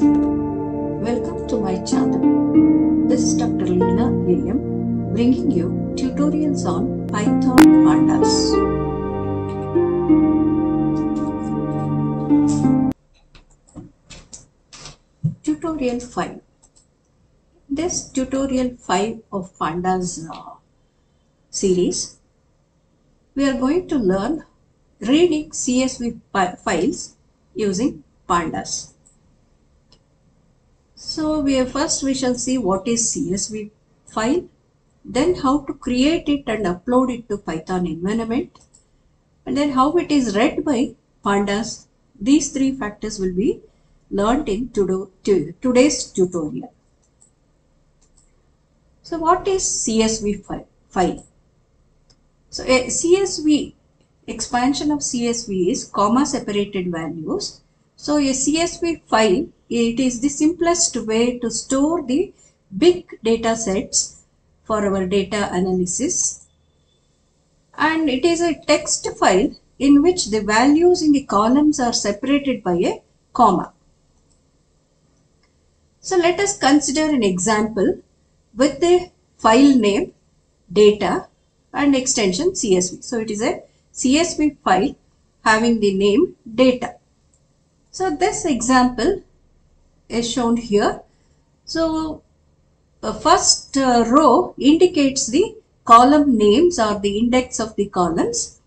Welcome to my channel. This is Dr. Leela William bringing you tutorials on Python pandas. Tutorial 5. This tutorial 5 of pandas uh, series, we are going to learn reading CSV files using pandas. So we first we shall see what is CSV file, then how to create it and upload it to Python environment, and then how it is read by pandas. These three factors will be learned in to to today's tutorial. So what is CSV file? So a CSV expansion of CSV is comma separated values. So a CSV file, it is the simplest way to store the big data sets for our data analysis. And it is a text file in which the values in the columns are separated by a comma. So let us consider an example with the file name data and extension CSV. So it is a CSV file having the name data. So this example is shown here. So the first uh, row indicates the column names or the index of the columns.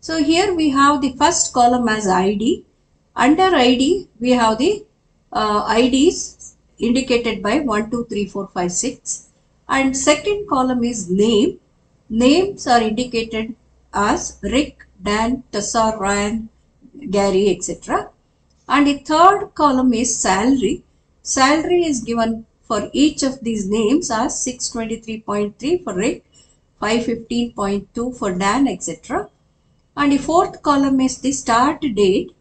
So here we have the first column as ID. Under ID we have the uh, IDs indicated by 1, 2, 3, 4, 5, 6 and second column is name. Names are indicated as Rick, Dan, Tessa, Ryan, Gary, etc. And the third column is salary. Salary is given for each of these names as 623.3 for Rick, 515.2 for Dan, etc. And the fourth column is the start date.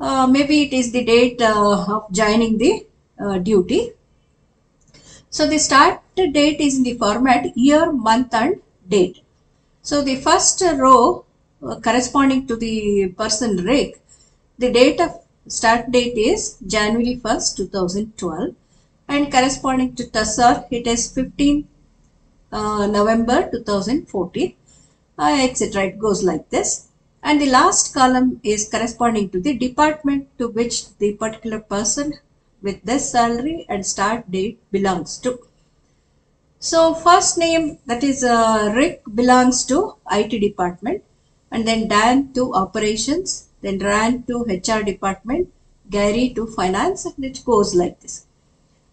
Uh, maybe it is the date uh, of joining the uh, duty. So the start date is in the format year, month and date. So the first row uh, corresponding to the person Rick, the date of start date is January 1st, 2012 and corresponding to Tessa it is 15 uh, November 2014 uh, etc. It goes like this and the last column is corresponding to the department to which the particular person with this salary and start date belongs to. So first name that is uh, Rick belongs to IT department and then Dan to operations, then Ryan to HR department, Gary to finance and it goes like this.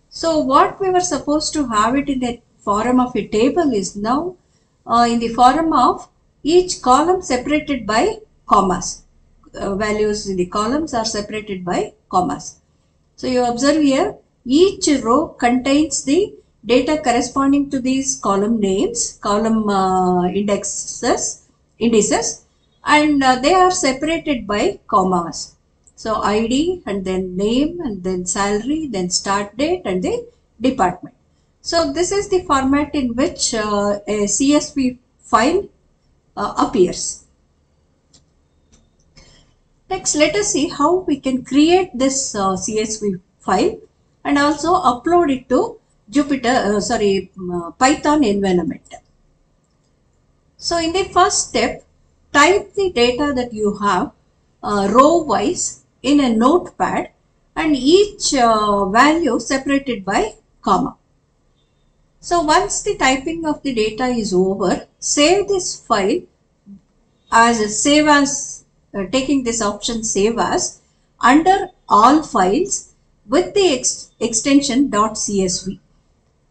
So what we were supposed to have it in the form of a table is now uh, in the form of each column separated by commas. Uh, values in the columns are separated by commas. So you observe here each row contains the data corresponding to these column names, column uh, indexes, indices and uh, they are separated by commas. So ID and then name and then salary, then start date and the department. So this is the format in which uh, a CSV file uh, appears. Next, let us see how we can create this uh, CSV file and also upload it to Jupyter, uh, sorry, uh, Python environment. So in the first step, type the data that you have uh, row wise in a notepad and each uh, value separated by comma. So once the typing of the data is over, save this file as a save as, uh, taking this option save as under all files with the ex extension .csv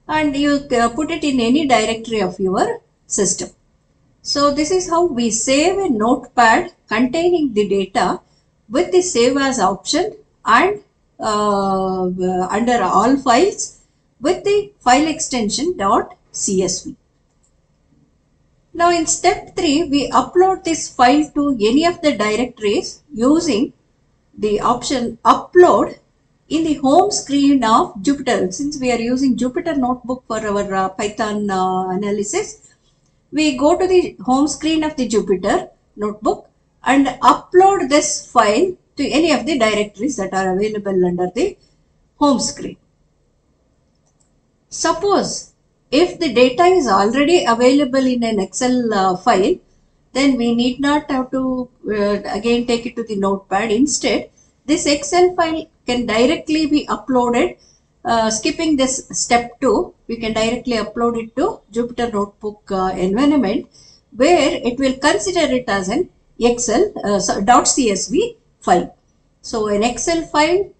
and you uh, put it in any directory of your system. So this is how we save a notepad containing the data with the save as option and uh, under all files with the file extension .csv. Now in step 3 we upload this file to any of the directories using the option upload in the home screen of Jupyter. Since we are using Jupyter Notebook for our uh, Python uh, analysis, we go to the home screen of the Jupyter Notebook and upload this file to any of the directories that are available under the home screen. Suppose if the data is already available in an Excel uh, file, then we need not have to uh, again take it to the notepad. Instead, this Excel file can directly be uploaded. Uh, skipping this step 2, we can directly upload it to Jupyter Notebook uh, environment where it will consider it as an Excel uh, .csv file. So an Excel file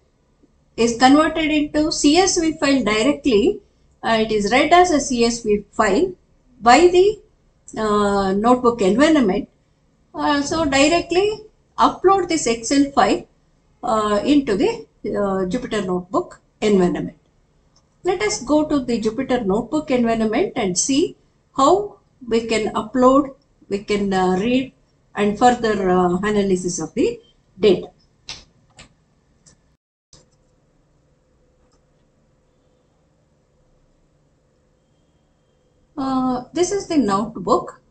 is converted into CSV file directly. Uh, it is read as a CSV file by the uh, notebook environment. Uh, so directly upload this Excel file uh, into the uh, Jupyter Notebook environment. Let us go to the Jupyter Notebook environment and see how we can upload, we can uh, read and further analysis of the data. Uh, this is the notebook.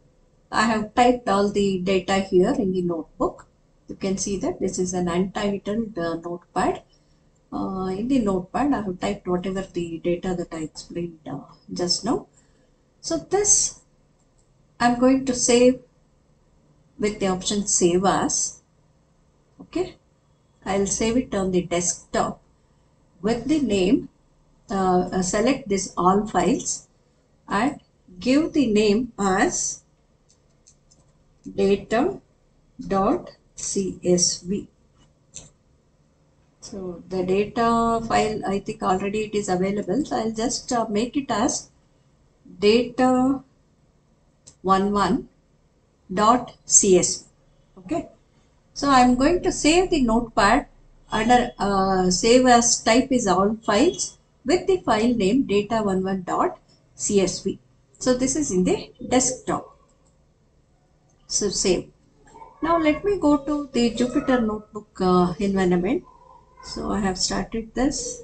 I have typed all the data here in the notebook. You can see that this is an untitled uh, notepad. Uh, in the notepad, I have typed whatever the data that I explained uh, just now. So this I'm going to save with the option save as. Okay. I'll save it on the desktop with the name. Uh, select this all files and give the name as data.csv. So the data file I think already it is available. So I'll just uh, make it as data11.csv. Okay. So I'm going to save the notepad under uh, save as type is all files with the file name data11.csv. So this is in the desktop. So save. Now let me go to the Jupyter Notebook uh, environment. So I have started this.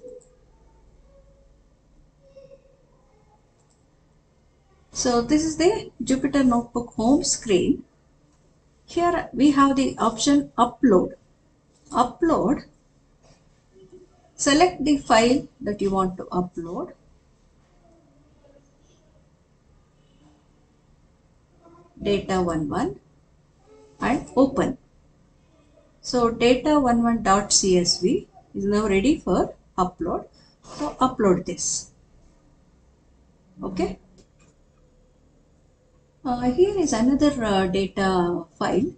So this is the Jupyter Notebook home screen. Here we have the option upload. Upload. Select the file that you want to upload. data11 and open. So data11.csv is now ready for upload. So upload this. Okay. Uh, here is another uh, data file.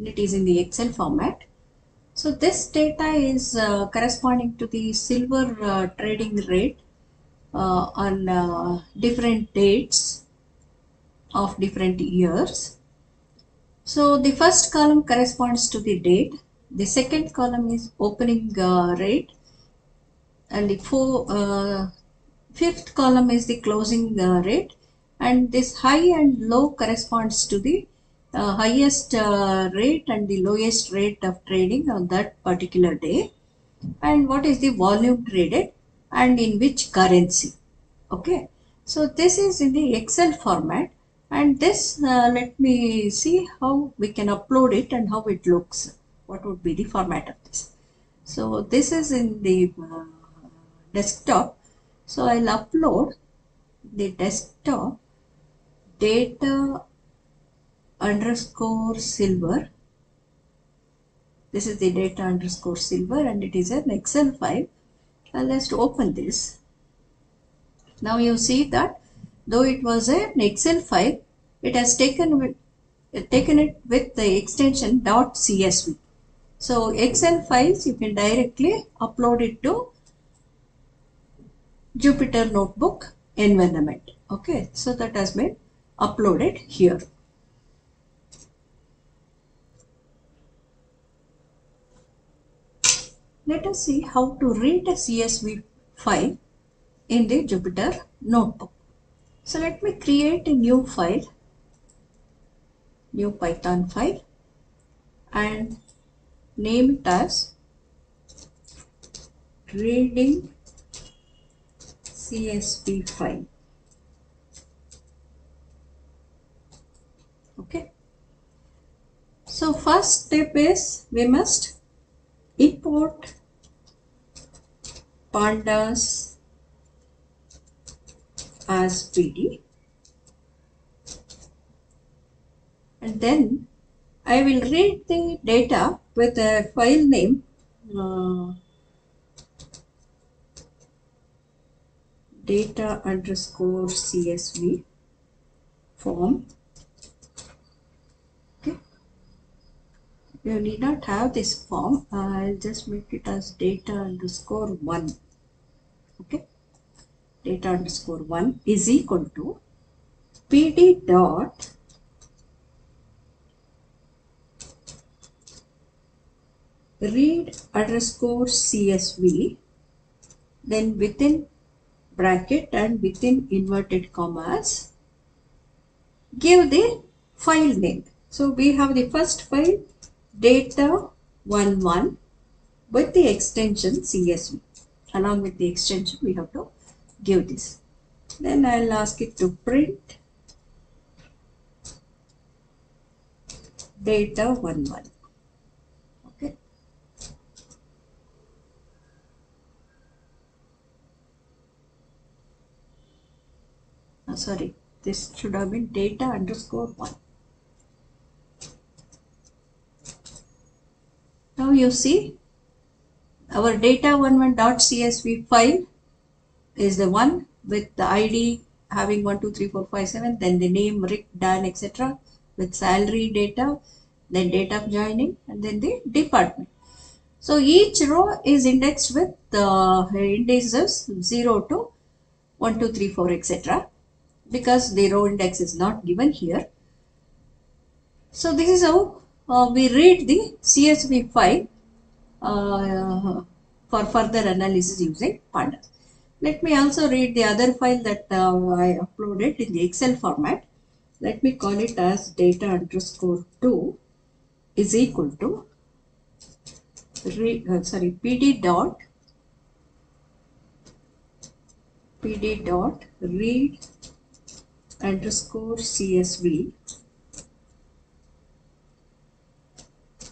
It is in the Excel format. So this data is uh, corresponding to the silver uh, trading rate uh, on uh, different dates of different years. So the first column corresponds to the date. The second column is opening uh, rate. And the four, uh, fifth column is the closing uh, rate. And this high and low corresponds to the uh, highest uh, rate and the lowest rate of trading on that particular day. And what is the volume traded and in which currency? Okay. So this is in the excel format. And this uh, let me see how we can upload it and how it looks what would be the format of this. So this is in the uh, desktop. So I'll upload the desktop data underscore silver. This is the data underscore silver and it is an excel file. I'll just open this. Now you see that though it was an Excel file, it has taken taken it with the extension .csv. So Excel files you can directly upload it to Jupyter Notebook environment. Okay, so that has been uploaded here. Let us see how to read a CSV file in the Jupyter Notebook. So let me create a new file, new Python file and name it as reading CSV file. Okay. So first step is we must import pandas as pd and then I will read the data with a file name. Uh, data underscore csv form. Okay. You need not have this form. I'll just make it as data underscore 1 okay. Data underscore 1 is equal to pd dot read underscore csv then within bracket and within inverted commas give the file name. So we have the first file data 11 with the extension csv along with the extension we have to give this. Then i'll ask it to print data 11 okay oh, sorry this should have been data underscore 1 now you see our data11.csv file is the one with the id having 123457 then the name rick dan etc with salary data then date of joining and then the department. So each row is indexed with the indices 0 to 1234 etc because the row index is not given here so this is how uh, we read the csv file uh, for further analysis using pandas let me also read the other file that uh, I uploaded in the Excel format. Let me call it as data underscore 2 is equal to uh, sorry pd dot pd dot read underscore csv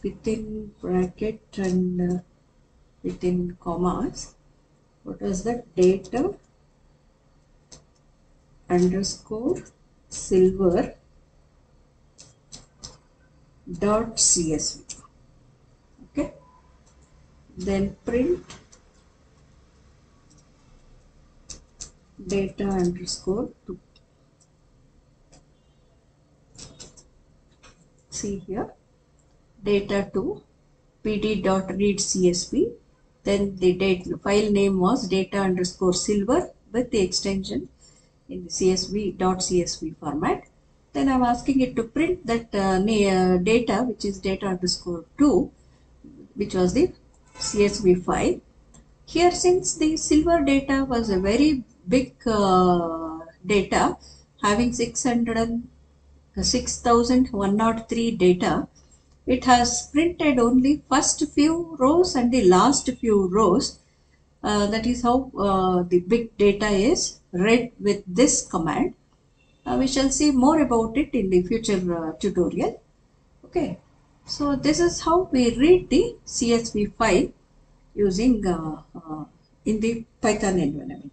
within bracket and uh, within commas. What is the data? Underscore silver dot csv okay. Then print data underscore 2 see here. Data 2 pd dot read csv then the date file name was data underscore silver with the extension in the csv dot csv format. Then i'm asking it to print that uh, uh, data which is data underscore 2 which was the csv file. Here since the silver data was a very big uh, data having 600 6103 data. It has printed only first few rows and the last few rows. Uh, that is how uh, the big data is read with this command. Uh, we shall see more about it in the future uh, tutorial. Okay. So this is how we read the csv file using uh, uh, in the python environment